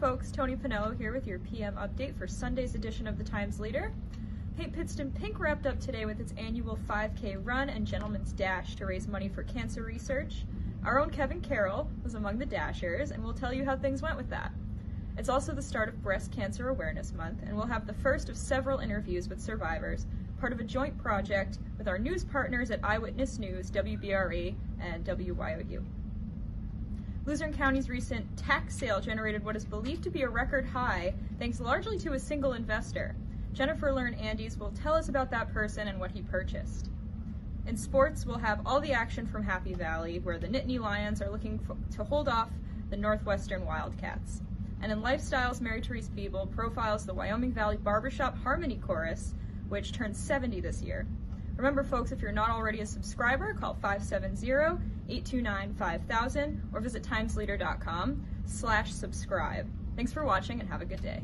Toni Pennello here with your PM update for Sunday's edition of the Times Leader. Paint Pittston Pink wrapped up today with its annual 5K run and Gentleman's Dash to raise money for cancer research. Our own Kevin Carroll was among the dashers, and we'll tell you how things went with that. It's also the start of Breast Cancer Awareness Month, and we'll have the first of several interviews with survivors, part of a joint project with our news partners at Eyewitness News, WBRE, and WYOU. Luzerne County's recent tax sale generated what is believed to be a record high, thanks largely to a single investor. Jennifer Learn Andes will tell us about that person and what he purchased. In sports, we'll have all the action from Happy Valley, where the Nittany Lions are looking to hold off the Northwestern Wildcats. And in lifestyles, Mary Therese Biebel profiles the Wyoming Valley Barbershop Harmony Chorus, which turns 70 this year. Remember, folks, if you're not already a subscriber, call 570-829-5000 or visit timesleader.com slash subscribe. Thanks for watching and have a good day.